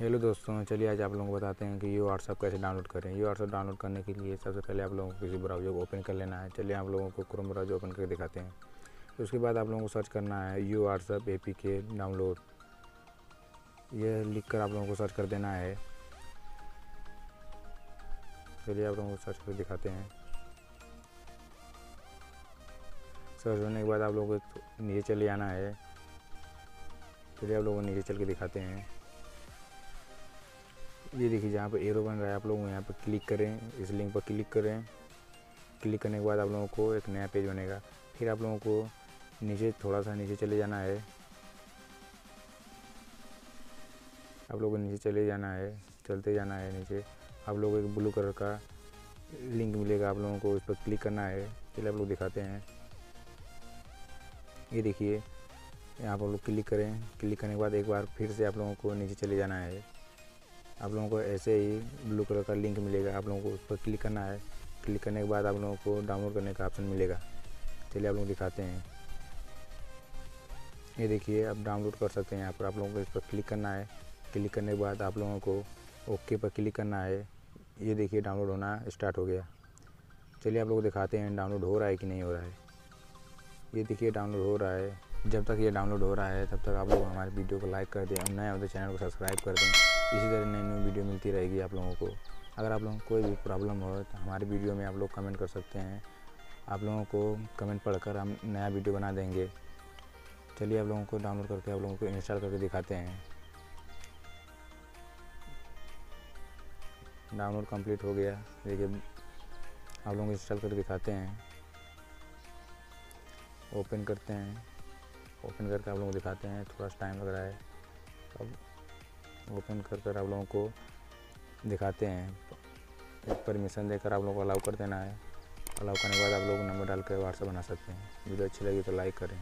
Hello दोस्तों, चलिए आज आप लोगों को बताते हैं कि ये व्हाट्सअप कैसे डाउनलोड करें। ये व्हाट्सअप डाउनलोड करने के लिए सबसे पहले आप लोगों को किसी ब्राउज़र को ओपन कर लेना है। चलिए आप लोगों को क्रोम ब्राउज़र ओपन करके दिखाते हैं। उसके बाद आप लोगों को सर्च करना है यू व्हाट्सअप ए पी के डाउनलोड ये लिख कर आप लोगों को सर्च कर देना है। चलिए आप लोगों को सर्च कर दिखाते हैं। सर्च होने के बाद आप लोगों को नीचे चले आना है। चलिए आप लोगों को नीचे चल के दिखाते हैं। ये देखिए जहाँ पर एरो बन रहा है, आप लोग यहाँ पर क्लिक करें, इस लिंक पर क्लिक करें। क्लिक करने के बाद आप लोगों को एक नया पेज बनेगा। फिर आप लोगों को नीचे थोड़ा सा नीचे चले जाना है। आप लोगों को नीचे चले जाना है, चलते जाना है नीचे। आप लोगों को एक ब्लू कलर का लिंक मिलेगा, आप लोगों को उस पर क्लिक करना है। चलिए आप लोग दिखाते हैं। ये देखिए, यहाँ पर लोग क्लिक करें। क्लिक करने के बाद एक बार फिर से आप लोगों को नीचे चले जाना है। आप लोगों को ऐसे ही ब्लू कलर का लिंक मिलेगा। आप लोगों को उस पर क्लिक करना है। क्लिक करने के बाद आप लोगों को डाउनलोड करने का ऑप्शन मिलेगा। चलिए आप लोग दिखाते हैं। ये देखिए, आप डाउनलोड कर सकते हैं। यहाँ पर आप लोगों को इस पर क्लिक करना है। क्लिक करने के बाद आप लोगों को ओके पर क्लिक करना है। ये देखिए डाउनलोड होना स्टार्ट हो गया। चलिए आप लोग दिखाते हैं डाउनलोड हो रहा है कि नहीं हो रहा है। ये देखिए डाउनलोड हो रहा है। जब तक ये डाउनलोड हो रहा है, तब तक आप लोग हमारे वीडियो को लाइक कर दें और नए होते चैनल को सब्सक्राइब कर दें। इसी तरह नई नई वीडियो मिलती रहेगी आप लोगों को। अगर आप लोगों को कोई भी प्रॉब्लम हो तो हमारे वीडियो में आप लोग कमेंट कर सकते हैं। आप लोगों को कमेंट पढ़कर हम नया वीडियो बना देंगे। चलिए आप लोगों को डाउनलोड करके आप लोगों को इंस्टॉल करके दिखाते हैं। डाउनलोड कंप्लीट हो गया। देखिए, आप लोगों को इंस्टॉल करके दिखाते हैं। ओपन करते हैं। ओपन करके आप लोगों को दिखाते हैं। थोड़ा सा टाइम लग रहा है। अब ओपन कर कर आप लोगों को दिखाते हैं। परमिशन देकर आप लोगों को अलाउ कर देना है। अलाउ करने के बाद आप लोग नंबर डाल कर व्हाट्सअप बना सकते हैं। वीडियो अच्छी लगी तो लाइक करें।